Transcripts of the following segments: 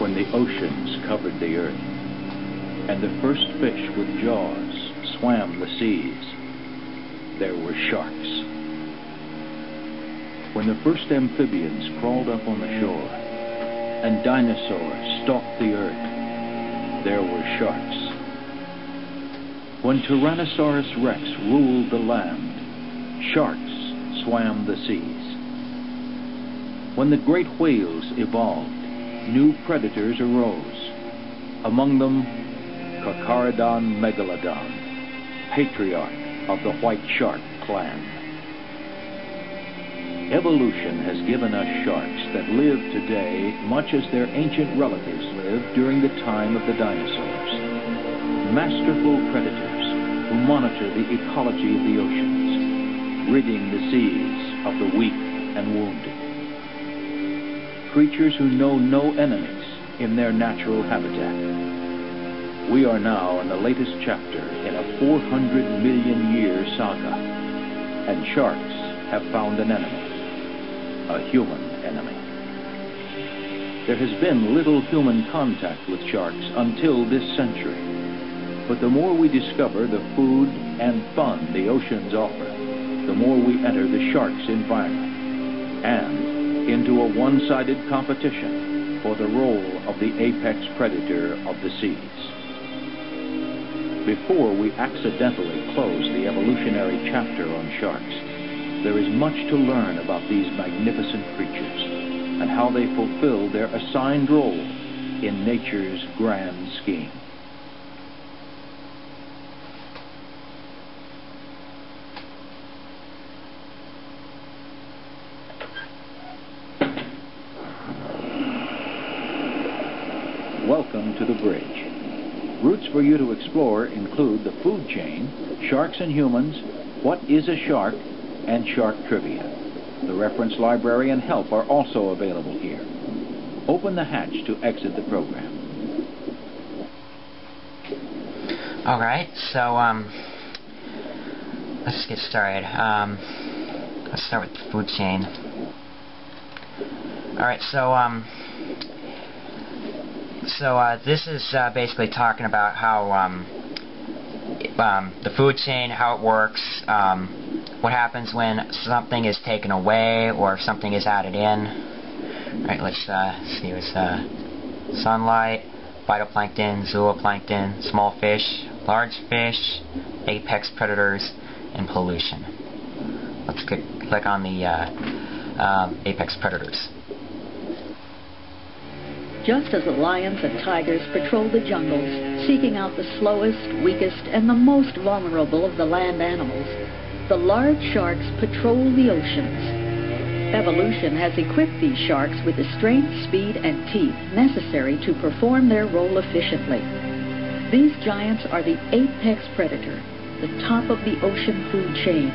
when the oceans covered the earth, and the first fish with jaws swam the seas, there were sharks. When the first amphibians crawled up on the shore, and dinosaurs stalked the earth, there were sharks. When Tyrannosaurus rex ruled the land, sharks swam the seas. When the great whales evolved, new predators arose. Among them, Carcharodon megalodon, patriarch of the white shark clan. Evolution has given us sharks that live today much as their ancient relatives lived during the time of the dinosaurs. Masterful predators who monitor the ecology of the oceans, ridding the seas of the weak and wounded creatures who know no enemies in their natural habitat. We are now in the latest chapter in a 400 million year saga, and sharks have found an enemy, a human enemy. There has been little human contact with sharks until this century, but the more we discover the food and fun the oceans offer, the more we enter the shark's environment. And into a one-sided competition for the role of the apex predator of the seas. Before we accidentally close the evolutionary chapter on sharks, there is much to learn about these magnificent creatures and how they fulfill their assigned role in nature's grand scheme. Welcome to the bridge. Routes for you to explore include the food chain, sharks and humans, what is a shark, and shark trivia. The reference library and help are also available here. Open the hatch to exit the program. Alright, so, um, let's get started. Um, let's start with the food chain. Alright, so, um, so uh, this is uh, basically talking about how um, um, the food chain, how it works, um, what happens when something is taken away or if something is added in. Right, let's uh, see. It's uh, sunlight, phytoplankton, zooplankton, small fish, large fish, apex predators, and pollution. Let's click, click on the uh, um, apex predators. Just as the lions and tigers patrol the jungles, seeking out the slowest, weakest, and the most vulnerable of the land animals, the large sharks patrol the oceans. Evolution has equipped these sharks with the strength, speed, and teeth necessary to perform their role efficiently. These giants are the apex predator, the top of the ocean food chain.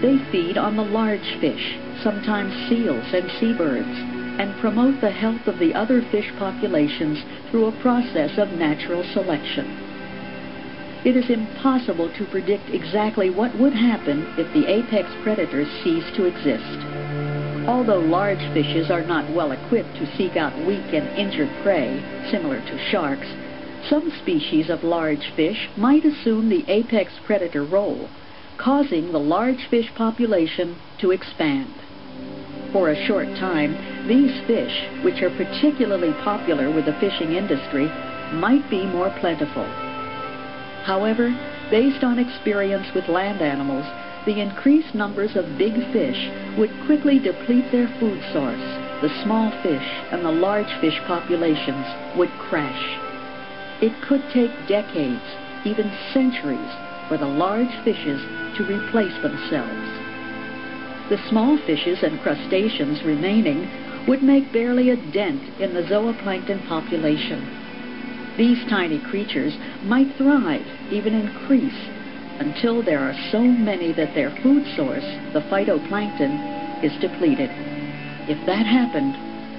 They feed on the large fish, sometimes seals and seabirds and promote the health of the other fish populations through a process of natural selection. It is impossible to predict exactly what would happen if the apex predators ceased to exist. Although large fishes are not well equipped to seek out weak and injured prey, similar to sharks, some species of large fish might assume the apex predator role, causing the large fish population to expand. For a short time, these fish, which are particularly popular with the fishing industry, might be more plentiful. However, based on experience with land animals, the increased numbers of big fish would quickly deplete their food source. The small fish and the large fish populations would crash. It could take decades, even centuries, for the large fishes to replace themselves. The small fishes and crustaceans remaining would make barely a dent in the zooplankton population. These tiny creatures might thrive, even increase, until there are so many that their food source, the phytoplankton, is depleted. If that happened,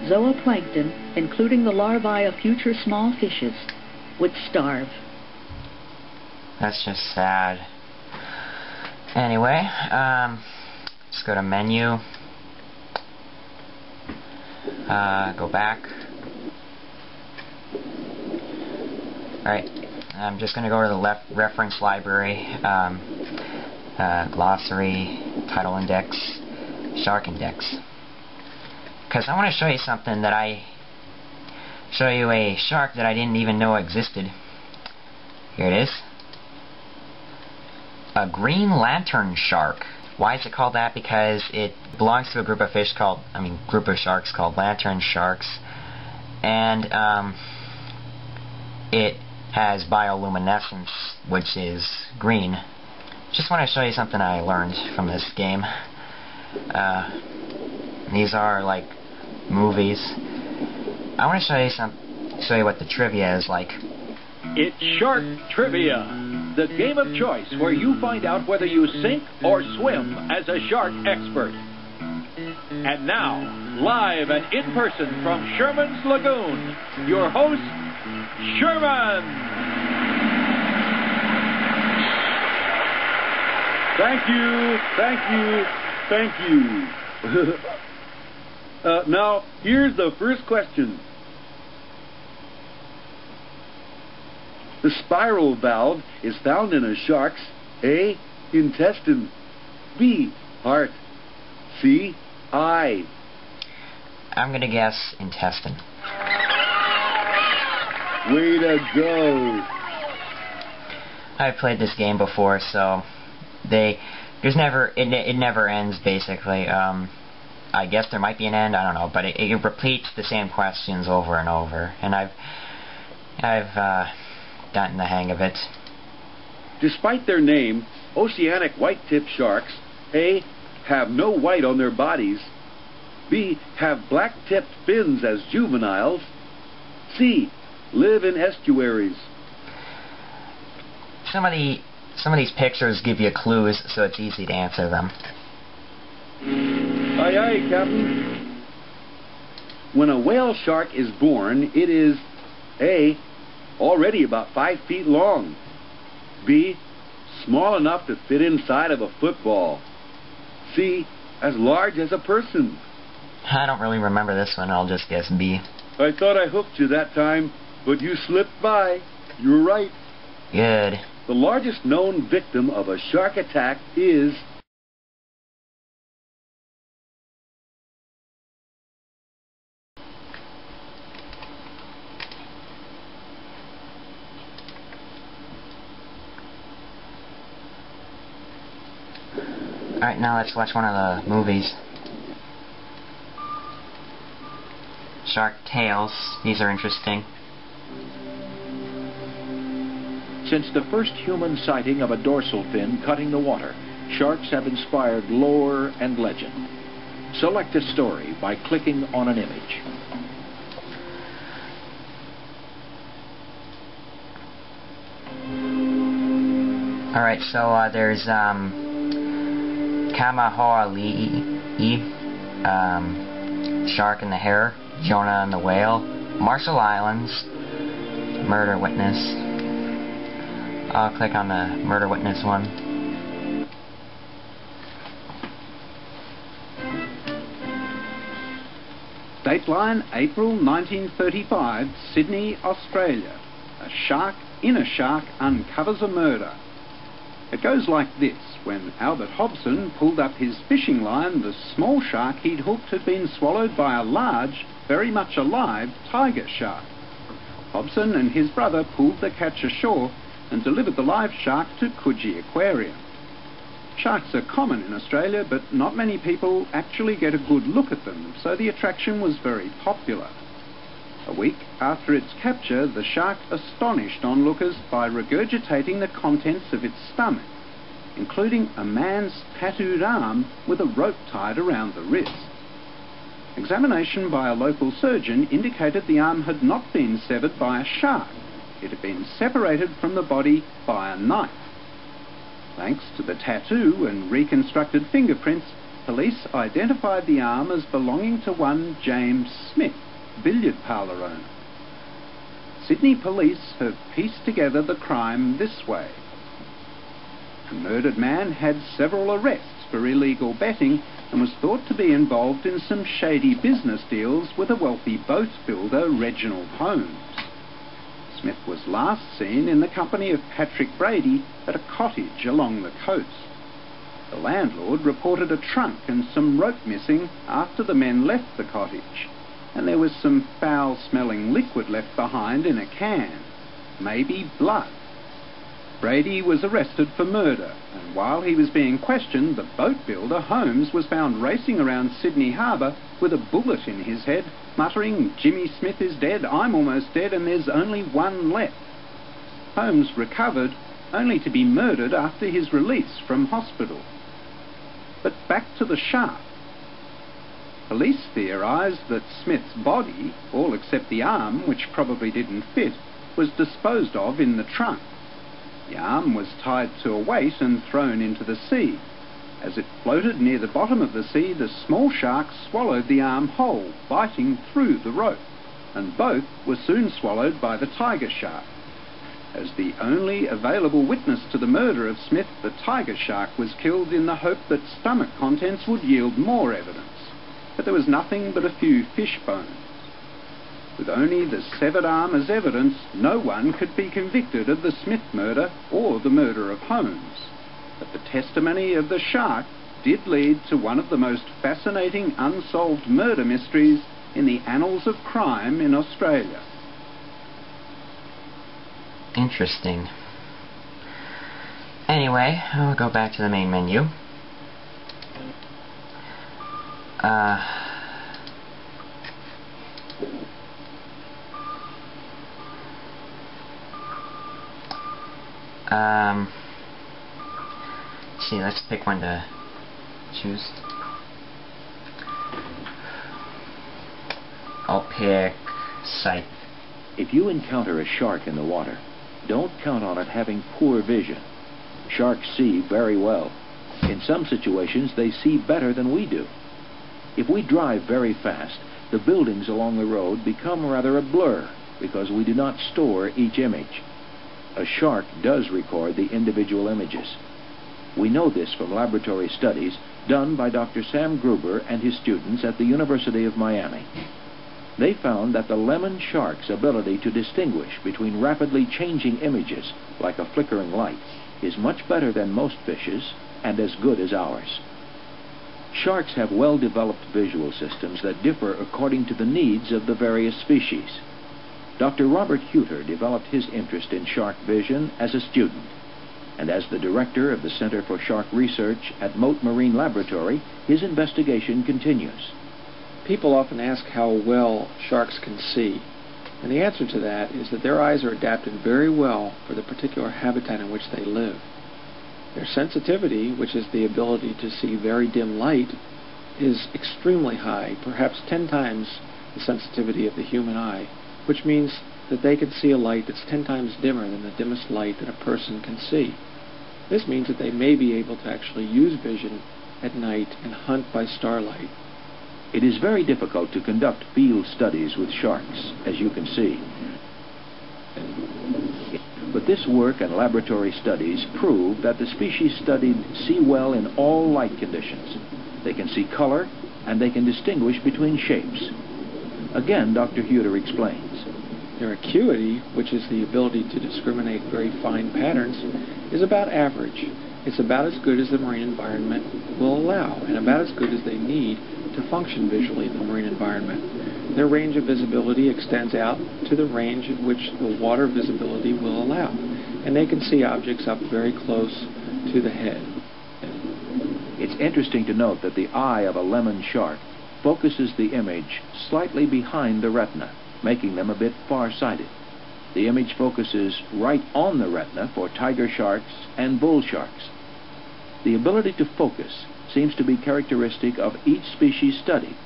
zooplankton, including the larvae of future small fishes, would starve. That's just sad. Anyway, um, let's go to menu. Uh, go back. Alright, I'm just going to go to the left reference library, um, uh, glossary, title index, shark index. Because I want to show you something that I show you a shark that I didn't even know existed. Here it is. A green lantern shark. Why is it called that? Because it belongs to a group of fish called, I mean, group of sharks called lantern sharks. And, um, it has bioluminescence, which is green. Just want to show you something I learned from this game. Uh, these are like movies. I want to show you some, show you what the trivia is like. It's Shark Trivia, the game of choice where you find out whether you sink or swim as a shark expert. And now, live and in person from Sherman's Lagoon, your host, Sherman. Thank you, thank you, thank you. uh, now, here's the first question. The spiral valve is found in a shark's A. Intestine B. Heart C. Eye I'm going to guess intestine. Way to go! I've played this game before, so they there's never it it never ends basically. Um, I guess there might be an end. I don't know, but it, it repeats the same questions over and over, and I've I've uh, gotten the hang of it. Despite their name, oceanic white-tipped sharks A. have no white on their bodies B. have black-tipped fins as juveniles C. live in estuaries Some of the some of these pictures give you clues, so it's easy to answer them. Aye aye, Captain. When a whale shark is born, it is A. already about five feet long. B. small enough to fit inside of a football. C. as large as a person. I don't really remember this one. I'll just guess B. I thought I hooked you that time, but you slipped by. You were right. Good. The largest known victim of a shark attack is Alright, now let's watch one of the movies. Shark Tales. These are interesting. Since the first human sighting of a dorsal fin cutting the water, sharks have inspired lore and legend. Select a story by clicking on an image. Alright, so uh, there's um, Kamohoali'i, um, Shark and the Hare, Jonah and the Whale, Marshall Islands, Murder Witness. I'll click on the Murder Witness one. Dateline April 1935, Sydney, Australia. A shark in a shark uncovers a murder. It goes like this. When Albert Hobson pulled up his fishing line, the small shark he'd hooked had been swallowed by a large, very much alive tiger shark. Hobson and his brother pulled the catch ashore and delivered the live shark to Coogee Aquarium. Sharks are common in Australia, but not many people actually get a good look at them, so the attraction was very popular. A week after its capture, the shark astonished onlookers by regurgitating the contents of its stomach, including a man's tattooed arm with a rope tied around the wrist. Examination by a local surgeon indicated the arm had not been severed by a shark. It had been separated from the body by a knife. Thanks to the tattoo and reconstructed fingerprints, police identified the arm as belonging to one James Smith, billiard parlour owner. Sydney police have pieced together the crime this way. The murdered man had several arrests for illegal betting and was thought to be involved in some shady business deals with a wealthy boat builder, Reginald Holmes. Smith was last seen in the company of Patrick Brady at a cottage along the coast. The landlord reported a trunk and some rope missing after the men left the cottage, and there was some foul smelling liquid left behind in a can, maybe blood. Brady was arrested for murder, and while he was being questioned, the boat builder, Holmes, was found racing around Sydney Harbour with a bullet in his head, muttering, Jimmy Smith is dead, I'm almost dead, and there's only one left. Holmes recovered, only to be murdered after his release from hospital. But back to the shark. Police theorised that Smith's body, all except the arm, which probably didn't fit, was disposed of in the trunk. The arm was tied to a weight and thrown into the sea. As it floated near the bottom of the sea, the small shark swallowed the arm whole, biting through the rope, and both were soon swallowed by the tiger shark. As the only available witness to the murder of Smith, the tiger shark was killed in the hope that stomach contents would yield more evidence. But there was nothing but a few fish bones. With only the severed arm as evidence, no one could be convicted of the Smith murder or the murder of Holmes. But the testimony of the shark did lead to one of the most fascinating unsolved murder mysteries in the annals of crime in Australia. Interesting. Anyway, I'll go back to the main menu. Uh, Um, see, let's pick one to choose. I'll pick sight. If you encounter a shark in the water, don't count on it having poor vision. Sharks see very well. In some situations, they see better than we do. If we drive very fast, the buildings along the road become rather a blur because we do not store each image a shark does record the individual images. We know this from laboratory studies done by Dr. Sam Gruber and his students at the University of Miami. They found that the lemon shark's ability to distinguish between rapidly changing images, like a flickering light, is much better than most fishes and as good as ours. Sharks have well-developed visual systems that differ according to the needs of the various species. Dr. Robert Hueter developed his interest in shark vision as a student. And as the director of the Center for Shark Research at Mote Marine Laboratory, his investigation continues. People often ask how well sharks can see. And the answer to that is that their eyes are adapted very well for the particular habitat in which they live. Their sensitivity, which is the ability to see very dim light, is extremely high, perhaps 10 times the sensitivity of the human eye which means that they can see a light that's ten times dimmer than the dimmest light that a person can see. This means that they may be able to actually use vision at night and hunt by starlight. It is very difficult to conduct field studies with sharks, as you can see. But this work and laboratory studies prove that the species studied see well in all light conditions. They can see color, and they can distinguish between shapes. Again, Dr. Hueter explains. Their acuity, which is the ability to discriminate very fine patterns, is about average. It's about as good as the marine environment will allow, and about as good as they need to function visually in the marine environment. Their range of visibility extends out to the range at which the water visibility will allow, and they can see objects up very close to the head. It's interesting to note that the eye of a lemon shark focuses the image slightly behind the retina, making them a bit far-sighted. The image focuses right on the retina for tiger sharks and bull sharks. The ability to focus seems to be characteristic of each species studied,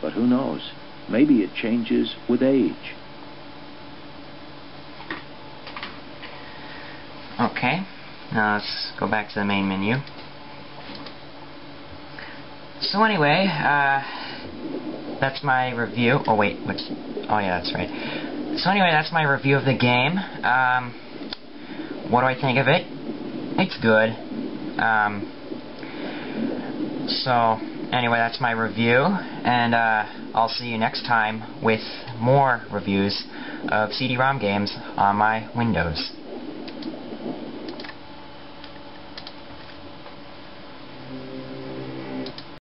but who knows? Maybe it changes with age. Okay, now let's go back to the main menu. so anyway, uh, that's my review. Oh wait, what's? Oh yeah, that's right. So anyway, that's my review of the game. Um, what do I think of it? It's good. Um, so anyway, that's my review, and uh, I'll see you next time with more reviews of CD-ROM games on my Windows.